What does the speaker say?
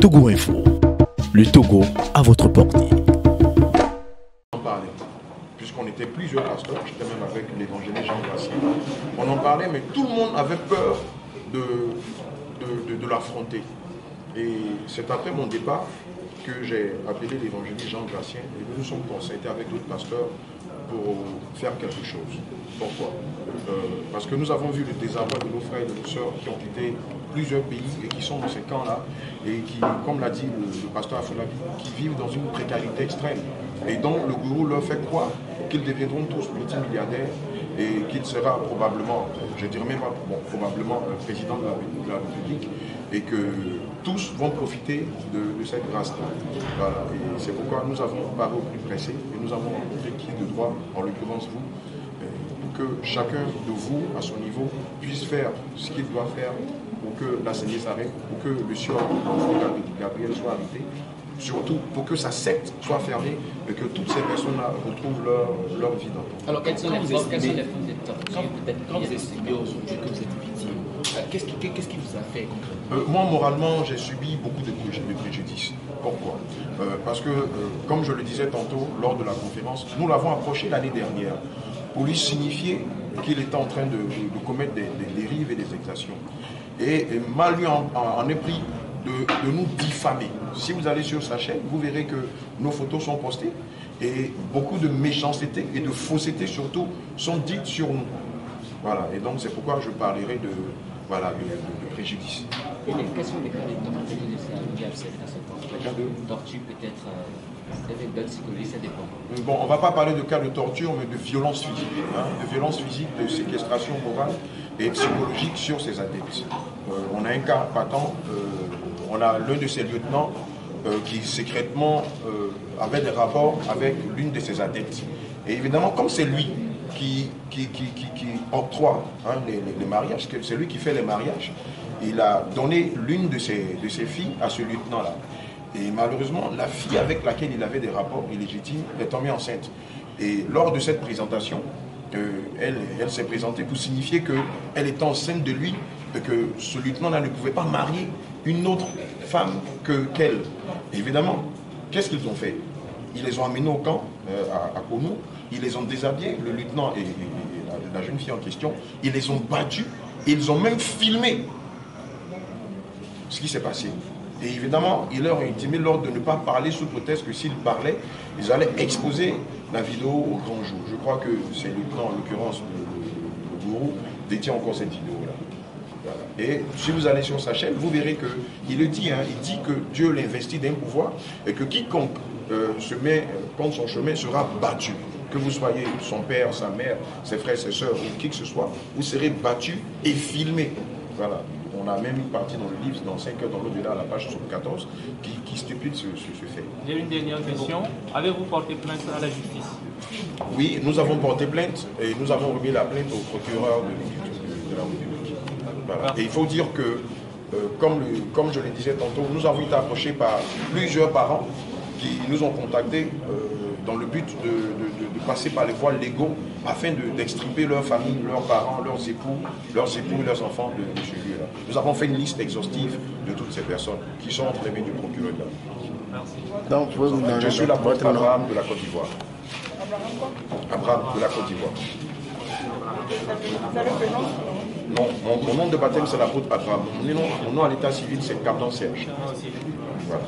Togo Info. Le Togo à votre portée. On parlait, puisqu'on était plusieurs pasteurs, j'étais même avec l'évangéliste Jean Gracien. On en parlait, mais tout le monde avait peur de, de, de- l'affronter. Et c'est après mon départ que j'ai appelé l'évangéliste Jean Gracien et nous nous sommes concertés avec d'autres pasteurs pour faire quelque chose. Pourquoi? Euh, Parce que nous avons vu le désarroi de nos frères et de nos sœurs qui ont quitté plusieurs pays et qui sont dans ces camps-là et qui, comme l'a dit le, pasteur Afolabi, qui vivent dans une précarité extrême. Et donc le gourou leur fait croire qu'ils deviendront tous multimilliardaires et qu'il sera probablement, je dirais même bon, probablement président de la, de la République et que tous vont profiter de, de cette grâce-là. Voilà. Et c'est pourquoi nous avons parlé au plus pressé et nous avons rencontré qui de droit, en l'occurrence vous, que chacun de vous, à son niveau, puisse faire ce qu'il doit faire pour que la saignée s'arrête, pour que le sieur Gabriel soit arrêté, surtout pour que sa secte soit fermée et que toutes ces personnes-là retrouvent leur, leur vie dans le Alors, quelles sont les formes, Quand vous estimez aujourd'hui que vous êtes victime, qu'est-ce qui, vous a fait concrètement? Euh, moi, moralement, j'ai subi beaucoup de préjudices. Pourquoi? Euh, Parce que, euh, comme je le disais tantôt lors de la conférence, nous l'avons approché l'année dernière pour lui signifier qu'il était en train de, commettre des, dérives et des exactions. Et, mal lui en est pris de, de nous diffamer. Si vous allez sur sa chaîne, vous verrez que nos photos sont postées et beaucoup de méchanceté et de fausseté surtout sont dites sur nous. Voilà, et donc c'est pourquoi je parlerai de, voilà, de, de préjudice. Et quels sont les cas de temps Les cas de- Torture peut-être, ça dépend. Bon, on ne va pas parler de cas de torture, mais de violence physique. hein, de violence physique, de séquestration morale et psychologique sur ces adeptes. Euh, on a un cas patent, euh, on a l'un de ses lieutenants euh, qui secrètement euh, avait des rapports avec l'une de ses adeptes. Et évidemment, comme c'est lui qui, octroie hein, les, mariages, c'est lui qui fait les mariages, il a donné l'une de ses, filles à ce lieutenant-là. Et malheureusement, la fille avec laquelle il avait des rapports illégitimes est tombée enceinte. Et lors de cette présentation, euh, elle, s'est présentée pour signifier qu'elle était enceinte de lui et que ce lieutenant-là ne pouvait pas marier une autre femme que qu'elle. Évidemment, qu'est-ce qu'ils ont fait? Ils les ont amenés au camp euh, à, à ils les ont déshabillés, le lieutenant et, la, jeune fille en question, ils les ont battus, et ils ont même filmé ce qui s'est passé. Et évidemment, il leur a intimé l'ordre de ne pas parler sous prétexte que s'ils parlaient, ils allaient exposer la vidéo au grand jour. Je crois que c'est le lieutenant, en l'occurrence le, gourou, détient encore cette vidéo-là. Et si vous allez sur sa chaîne, vous verrez qu'il le dit, hein, il dit que Dieu l'investit d'un pouvoir et que quiconque euh, se met euh, contre son chemin sera battu. Que vous soyez son père, sa mère, ses frères, ses soeurs ou qui que ce soit, vous serez battu et filmé. Voilà. On a même une partie dans le livre, dans 5 heures dans l'au-delà, à la page 74, qui, qui stipule ce, ce- ce fait. J'ai une dernière question. Avez-vous porté plainte à la justice? Oui, nous avons porté plainte et nous avons remis la plainte au procureur de, de- de la République. Voilà. Et il faut dire que, euh, comme, le- comme je le disais tantôt, nous avons été approchés par plusieurs parents qui nous ont contactés euh, dans le but de, de- de- de passer par les voies légaux afin de- d'extriper leur famille, leurs parents, leurs époux, leurs époux, leurs enfants de, ce lieu-là. Nous avons fait une liste exhaustive de toutes ces personnes qui sont entre les mains du procureur la. Donc, vous Je suis nom. Abraham de la Côte d'Ivoire. Abraham de la Côte d'Ivoire. Non, mon, mon nom de baptême c'est l'apôtre Abraham. Mon nom, mon nom à l'état civil c'est Cardan Serge. Voilà.